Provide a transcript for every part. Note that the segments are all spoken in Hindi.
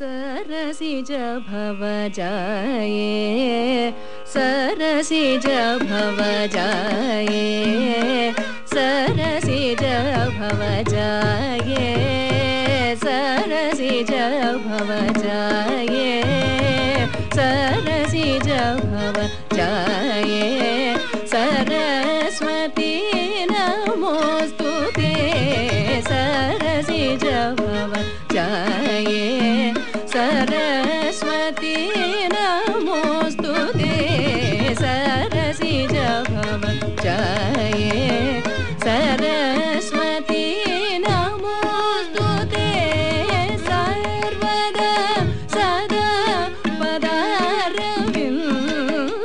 सरसिज भव जाये सरसिज भव जाये सरसिज भव जाये सरसिज भव जाये सरसिज भव जाए सरस्वती नमोस्तु सरसी सरसिज भव जाये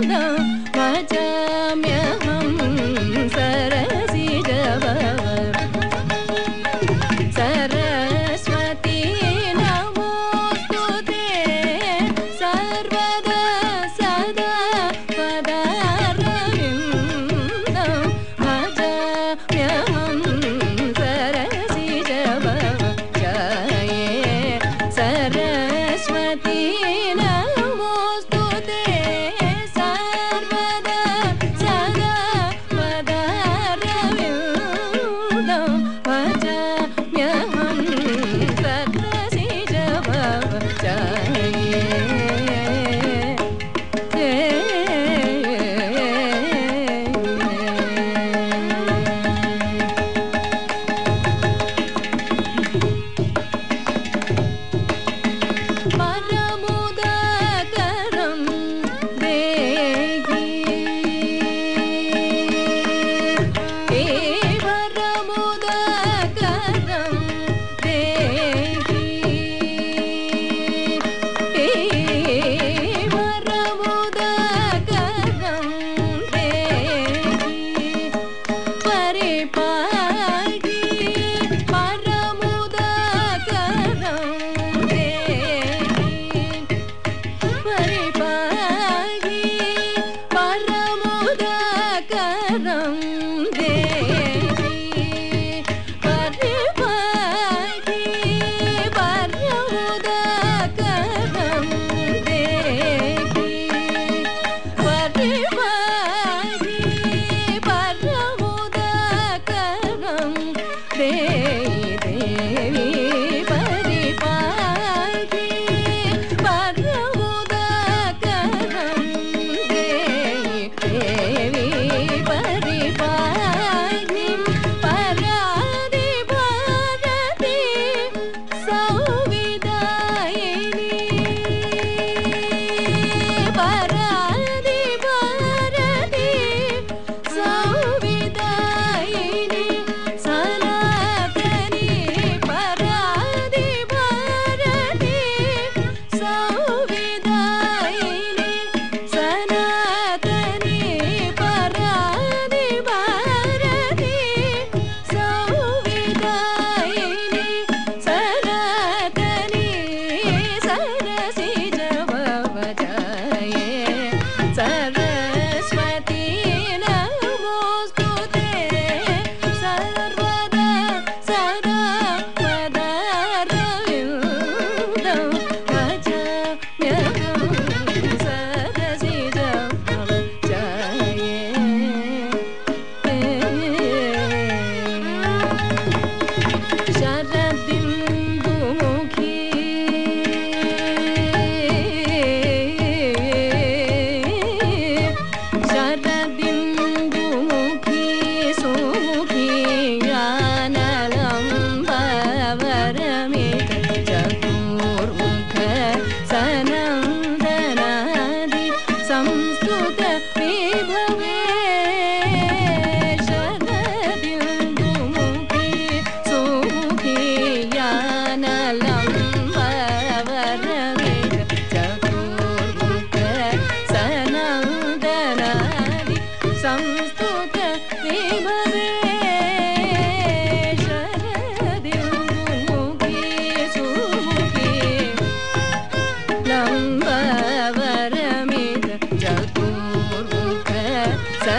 माच म्यहं सरसि जरस्वती नमोधे सर्वदा सदा पदा नजा म्यहं सरसिजव सरस्वती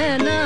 那